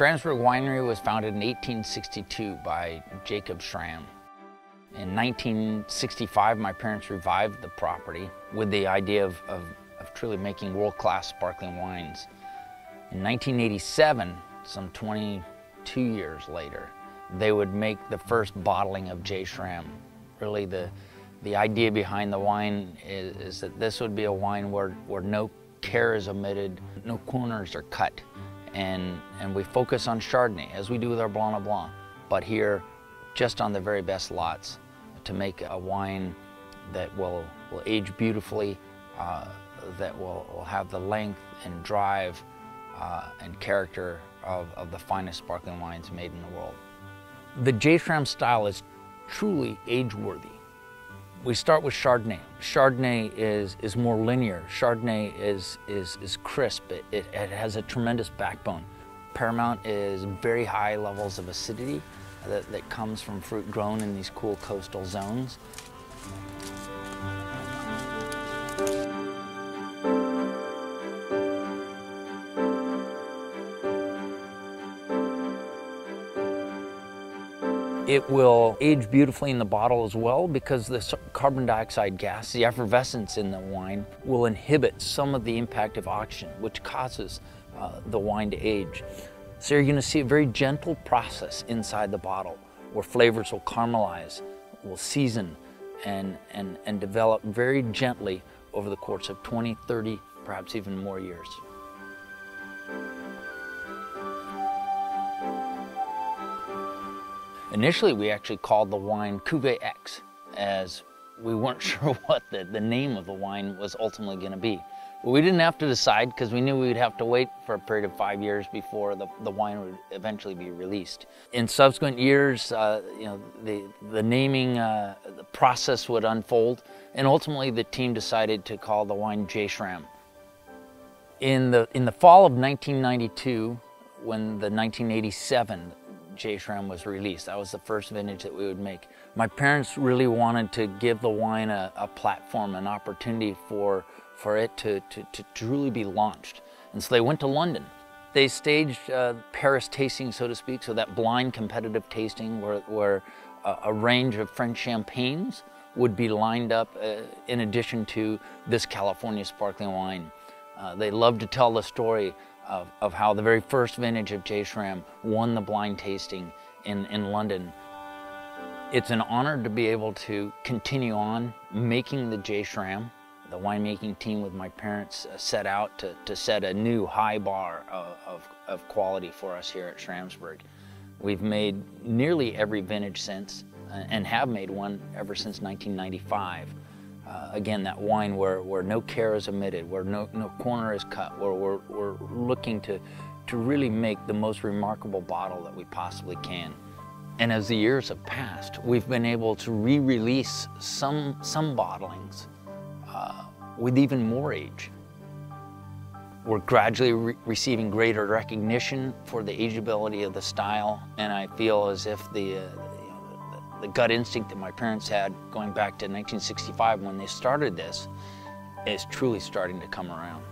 Schramsberg Winery was founded in 1862 by Jacob Schram. In 1965, my parents revived the property with the idea of, of, of truly making world-class sparkling wines. In 1987, some 22 years later, they would make the first bottling of J. Schram. Really the, the idea behind the wine is, is that this would be a wine where, where no care is omitted, no corners are cut. And, and we focus on Chardonnay, as we do with our Blanc de Blanc, but here, just on the very best lots, to make a wine that will, will age beautifully, uh, that will, will have the length and drive uh, and character of, of the finest sparkling wines made in the world. The J. Schram style is truly age-worthy. We start with Chardonnay. Chardonnay is, is more linear. Chardonnay is, is, is crisp. It, it, it has a tremendous backbone. Paramount is very high levels of acidity that, that comes from fruit grown in these cool coastal zones. It will age beautifully in the bottle as well because the carbon dioxide gas, the effervescence in the wine, will inhibit some of the impact of oxygen, which causes uh, the wine to age. So you're gonna see a very gentle process inside the bottle where flavors will caramelize, will season, and, and, and develop very gently over the course of 20, 30, perhaps even more years. Initially, we actually called the wine Cuvée X, as we weren't sure what the, the name of the wine was ultimately going to be. But we didn't have to decide because we knew we'd have to wait for a period of five years before the, the wine would eventually be released. In subsequent years, uh, you know, the, the naming uh, the process would unfold, and ultimately the team decided to call the wine J. Schram. In the, in the fall of 1992, when the 1987 J. Schram was released. That was the first vintage that we would make. My parents really wanted to give the wine a, a platform, an opportunity for, for it to, to, to, truly be launched. And so they went to London. They staged uh, Paris tasting, so to speak, so that blind competitive tasting where, where a, a range of French champagnes would be lined up uh, in addition to this California sparkling wine. Uh, they love to tell the story of, of how the very first vintage of J. Schram won the blind tasting in, in London. It's an honor to be able to continue on making the J. Schram. The winemaking team with my parents uh, set out to, to set a new high bar of, of, of quality for us here at Schramsberg. We've made nearly every vintage since uh, and have made one ever since 1995. Uh, again, that wine where, where no care is omitted, where no, no corner is cut, where we're, we're looking to, to really make the most remarkable bottle that we possibly can. And as the years have passed, we've been able to re-release some, some bottlings uh, with even more age. We're gradually re receiving greater recognition for the ageability of the style, and I feel as if the, uh, the gut instinct that my parents had going back to 1965 when they started this is truly starting to come around.